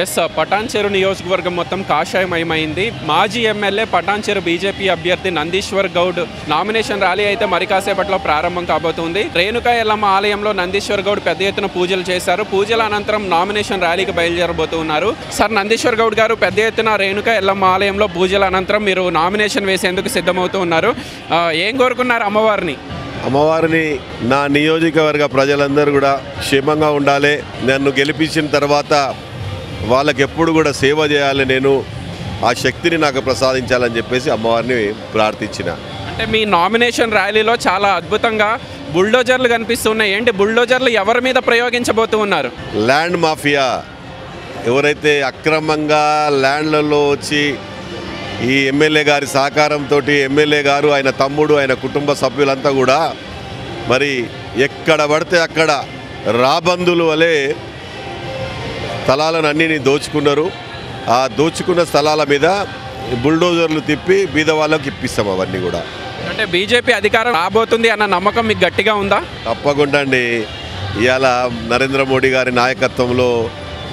Yes Patancheru నియోజకవర్గం మొత్తం కాషాయమయమైంది. మాజీ ఎమ్మెల్యే పటాన్చెరు బీజేపీ అభ్యర్థి నందీశ్వర్ గౌడ్ నామినేషన్ ర్యాలీ అయితే మరి కాసేపట్లో ప్రారంభం కాబోతుంది. రేణుకా ఎల్లమ్మ ఆలయంలో నందీశ్వర్ గౌడ్ పెద్ద ఎత్తున పూజలు చేశారు. పూజల అనంతరం నామినేషన్ ర్యాలీకి బయలుదేరబోతున్నారు. సార్ నందీశ్వర్ గౌడ్ గారు పెద్ద ఎత్తున రేణుకా ఎల్లమ్మ ఆలయంలో పూజల అనంతరం మీరు నామినేషన్ వేసేందుకు సిద్ధమవుతూ ఉన్నారు ఏం కోరుకున్నారు అమ్మవారిని? అమ్మవారిని నా నియోజకవర్గ ప్రజలందరూ కూడా క్షేమంగా ఉండాలి. నన్ను గెలిపించిన తర్వాత వాళ్ళకి ఎప్పుడు కూడా సేవ చేయాలి నేను ఆ శక్తిని నాకు ప్రసాదించాలని చెప్పేసి అమ్మవారిని ప్రార్థించిన. అంటే మీ నామినేషన్ ర్యాలీలో చాలా అద్భుతంగా బుల్డోజర్లు కనిపిస్తున్నాయి. ఏంటి బుల్డోజర్లు ఎవరి మీద ప్రయోగించబోతూ ఉన్నారు? Land mafia. ఎవరైతే అక్రమంగా ల్యాండ్లలో వచ్చి ఈ ఎమ్మెల్యే గారి సహకారంతో ఎమ్మెల్యే గారు ఆయన తమ్ముడు ఆయన కుటుంబ సభ్యులంతా కూడా మరి ఎక్కడ పడితే అక్కడ రాబందులు వలె స్థలాలను అన్నిని దోచుకున్నారు. ఆ దోచుకున్న స్థలాల మీద బుల్డోజర్లు తిప్పి బీద వాళ్ళకి ఇప్పిస్తాం అవన్నీ కూడా. అంటే బీజేపీ అధికారం రాబోతుంది అన్న నమ్మకం మీకు గట్టిగా ఉందా? తప్పకుండా అండి. ఇవాళ నరేంద్ర మోడీ గారి నాయకత్వంలో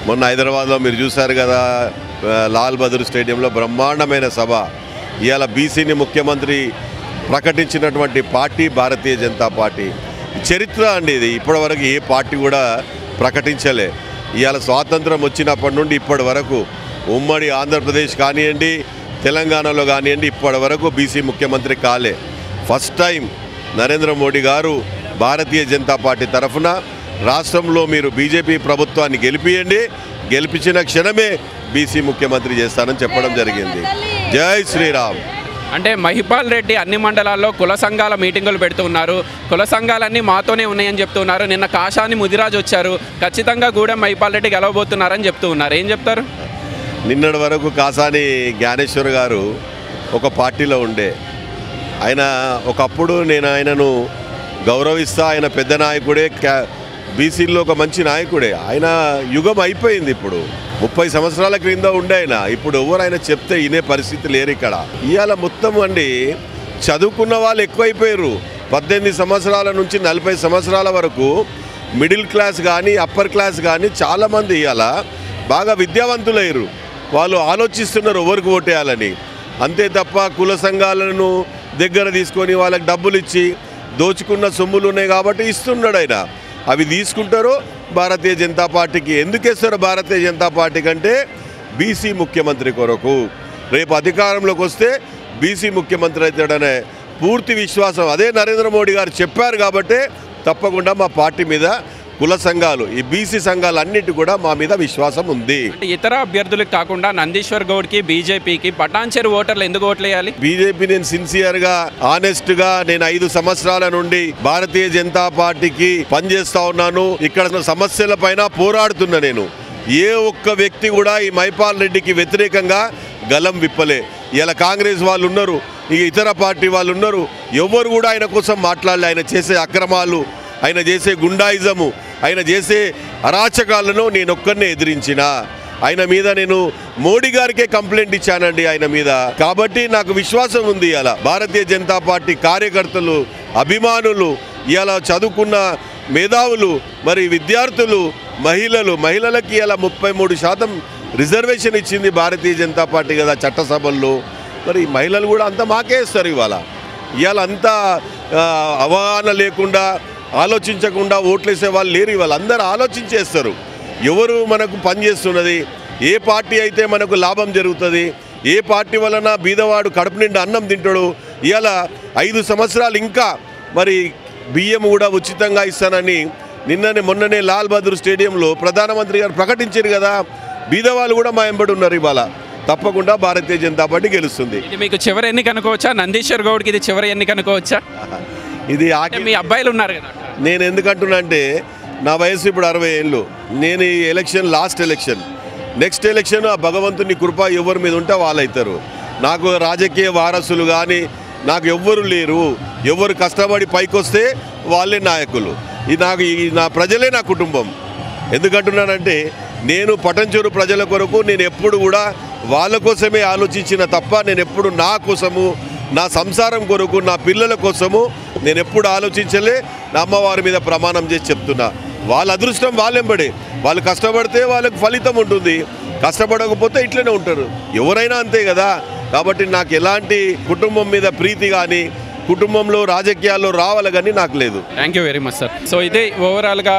మొన్న హైదరాబాద్లో మీరు చూశారు కదా లాల్ బహదూర్ స్టేడియంలో బ్రహ్మాండమైన సభ. ఇవాళ బీసీని ముఖ్యమంత్రి ప్రకటించినటువంటి పార్టీ భారతీయ జనతా పార్టీ. చరిత్ర అండి ఇది. ఇప్పటివరకు ఏ పార్టీ కూడా ప్రకటించలే. ఇవాళ స్వాతంత్రం వచ్చినప్పటి నుండి ఇప్పటి వరకు ఉమ్మడి ఆంధ్రప్రదేశ్ కానివ్వండి తెలంగాణలో కానివ్వండి ఇప్పటి వరకు బీసీ ముఖ్యమంత్రి కాలే. ఫస్ట్ టైం నరేంద్ర మోడీ గారు భారతీయ జనతా పార్టీ తరఫున రాష్ట్రంలో మీరు బీజేపీ ప్రభుత్వాన్ని గెలిపియండి. గెలిపించిన క్షణమే బీసీ ముఖ్యమంత్రి చేస్తానని చెప్పడం జరిగింది. జై శ్రీరామ్. అంటే మహిపాల్ రెడ్డి అన్ని మండలాల్లో కుల సంఘాల మీటింగులు పెడుతున్నారు కుల సంఘాలన్నీ మాతోనే ఉన్నాయని చెప్తున్నారు నిన్న కాషాని ముదిరాజ్ వచ్చారు. ఖచ్చితంగా గూడెం మహిపాల్ రెడ్డి గెలవబోతున్నారని చెప్తూ ఉన్నారు. ఏం చెప్తారు? నిన్నటి వరకు కాసాని జ్ఞానేశ్వర్ గారు ఒక పార్టీలో ఉండే. ఆయన ఒకప్పుడు నేను ఆయనను గౌరవిస్తా ఆయన పెద్ద నాయకుడే క్యా- బీసీల్లో ఒక మంచి నాయకుడే. ఆయన యుగం అయిపోయింది ఇప్పుడు. ముప్పై సంవత్సరాల క్రింద ఉండే ఇప్పుడు ఎవరైనా చెప్తే వినే పరిస్థితి లేరు ఇక్కడ. ఇవాళ మొత్తం అండి చదువుకున్న వాళ్ళు ఎక్కువైపోయారు. పద్దెనిమిది సంవత్సరాల నుంచి నలభై సంవత్సరాల వరకు మిడిల్ క్లాస్ కానీ అప్పర్ క్లాస్ కానీ చాలామంది ఇవాళ బాగా విద్యావంతులయ్యారు. వాళ్ళు ఆలోచిస్తున్నారు ఎవరికి ఓటేయాలని. అంతే తప్ప కుల సంఘాలను దగ్గర తీసుకొని వాళ్ళకి డబ్బులు ఇచ్చి దోచుకున్న సొమ్ములు ఉన్నాయి కాబట్టి ఇస్తున్నాడు ఆయన. అవి తీసుకుంటారు భారతీయ జనతా పార్టీకి ఎందుకు ఇస్తారు భారతీయ జనతా పార్టీ కంటే బీసీ ముఖ్యమంత్రి కొరకు? రేపు అధికారంలోకి వస్తే బీసీ ముఖ్యమంత్రి అవుతాడనే పూర్తి విశ్వాసం. అదే నరేంద్ర మోడీ గారు చెప్పారు కాబట్టి తప్పకుండా మా పార్టీ మీద కుల సంఘాలు ఈ బీసీ సంఘాలు అన్నిటి కూడా మా మీద విశ్వాసం ఉంది. ఇతర అభ్యర్థులకు కాకుండా నందీశ్వర్ గౌడ్కి బీజేపీకి పటాన్చెరు ఓటర్లు ఎందుకు ఓట్లేయాలి? బీజేపీ నేను సిన్సియర్గా ఆనెస్ట్గా నేను ఐదు సంవత్సరాల నుండి భారతీయ జనతా పార్టీకి పనిచేస్తా ఉన్నాను. ఇక్కడ సమస్యల పైన పోరాడుతున్నా నేను. ఏ ఒక్క వ్యక్తి కూడా ఈ మైపాల్ రెడ్డికి వ్యతిరేకంగా గలం విప్పలే. ఇలా కాంగ్రెస్ వాళ్ళు ఉన్నారు ఇక ఇతర పార్టీ వాళ్ళు ఉన్నారు ఎవరు కూడా ఆయన కోసం మాట్లాడలే. ఆయన చేసే అక్రమాలు ఆయన చేసే గుండాయిజము ఆయన చేసే అరాచకాలను నేను ఎదిరించిన. ఆయన మీద నేను మోడీ గారికే కంప్లైంట్ ఇచ్చానండి ఆయన మీద. కాబట్టి నాకు విశ్వాసం ఉంది ఇలా భారతీయ జనతా పార్టీ కార్యకర్తలు అభిమానులు ఇలా చదువుకున్న మేధావులు మరి విద్యార్థులు మహిళలు మహిళలకి ఇలా ముప్పై మూడు శాతం రిజర్వేషన్ ఇచ్చింది భారతీయ జనతా పార్టీ కదా చట్టసభల్లో. మరి మహిళలు కూడా అంత మాకే ఇస్తారు ఇవాళ. ఇవాళ అంతా అవగాహన లేకుండా ఆలోచించకుండా ఓట్లేసే వాళ్ళు లేరు ఇవాళ అందరూ ఆలోచించేస్తారు. ఎవరు మనకు పనిచేస్తున్నది ఏ పార్టీ అయితే మనకు లాభం జరుగుతుంది? ఏ పార్టీ వలన బీదవాడు కడుపు నిండా అన్నం తింటాడు? ఇవాళ ఐదు సంవత్సరాలు ఇంకా మరి బియ్యం కూడా ఉచితంగా ఇస్తానని నిన్ననే మొన్ననే లాల్ బహదూర్ స్టేడియంలో ప్రధానమంత్రి గారు ప్రకటించారు కదా బీదవాళ్ళు కూడా మా ఎంబడి ఉన్నారు ఇవాళ. తప్పకుండా భారతీయ జనతా పార్టీ గెలుస్తుంది. మీకు చివరి ఎన్నిక అనుకోవచ్చా? నందీశ్వర్ గౌడ్కి ఇది చివరి ఎన్నిక అనుకోవచ్చా? ఇది మీ అబ్బాయిలు ఉన్నారు కదా. నేను ఎందుకంటున్నా అంటే నా వయసు ఇప్పుడు అరవై ఏళ్ళు. నేను ఈ election last election. Next election ఆ భగవంతుని కృప ఎవరి మీద ఉంటే వాళ్ళు అవుతారు నాకు రాజకీయ వారసులు కానీ నాకు ఎవ్వరు లేరు. ఎవరు కష్టపడి పైకొస్తే వాళ్ళే నాయకులు. ఇది నాకు ఈ నా ప్రజలే నా కుటుంబం. ఎందుకంటున్నానంటే నేను పటంచూరు ప్రజల కొరకు నేను ఎప్పుడు కూడా వాళ్ళ కోసమే ఆలోచించిన తప్ప నేను ఎప్పుడు నా కోసము నా సంసారం కొరకు నా పిల్లల కోసము నేను ఎప్పుడు ఆలోచించలే నా అమ్మవారి మీద ప్రమాణం చేసి చెప్తున్నా. వాళ్ళ అదృష్టం వాళ్ళెంబడి వాళ్ళు కష్టపడితే వాళ్ళకి ఫలితం ఉంటుంది. కష్టపడకపోతే ఇట్లనే ఉంటారు. ఎవరైనా అంతే కదా. కాబట్టి నాకు ఎలాంటి కుటుంబం మీద ప్రీతి కానీ కుటుంబంలో రాజకీయాల్లో రావాలి కానీ నాకు లేదు. Thank you very much sir so ఇదే ఓవరాల్గా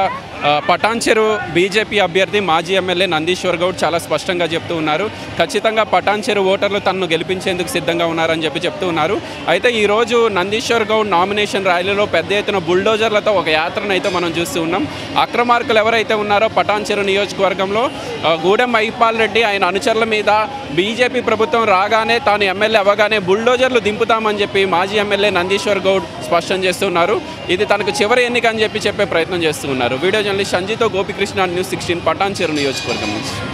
పటాన్ చెరువు బీజేపీ అభ్యర్థి మాజీ ఎమ్మెల్యే నందీశ్వర్ గౌడ్ చాలా స్పష్టంగా చెప్తూ ఉన్నారు. ఖచ్చితంగా పటాన్ చెరువు ఓటర్లు తనను గెలిపించేందుకు సిద్ధంగా ఉన్నారని చెప్పి చెప్తూ ఉన్నారు. అయితే ఈరోజు నందీశ్వర్ గౌడ్ నామినేషన్ ర్యాలీలో పెద్ద ఎత్తున బుల్డోజర్లతో ఒక యాత్రను అయితే మనం చూస్తూ ఉన్నాం. అక్రమార్కులు ఎవరైతే ఉన్నారో పటాన్ చెరువు నియోజకవర్గంలో గూడెం మైపాల్ రెడ్డి ఆయన అనుచరుల మీద బీజేపీ ప్రభుత్వం రాగానే తాను ఎమ్మెల్యే అవ్వగానే బుల్డోజర్లు దింపుతామని చెప్పి మాజీ ఎమ్మెల్యే నందీశ్వర్ గౌడ్ స్పష్టం చేస్తున్నారు. ఇది తనకు చివరి ఎన్నిక అని చెప్పి చెప్పే ప్రయత్నం చేస్తున్నారు. వీడియో జర్నలిస్ట్ సంజీతో గోపికృష్ణ న్యూస్ సిక్స్టీన్ పటాన్చేరు నియోజకవర్గం నుంచి.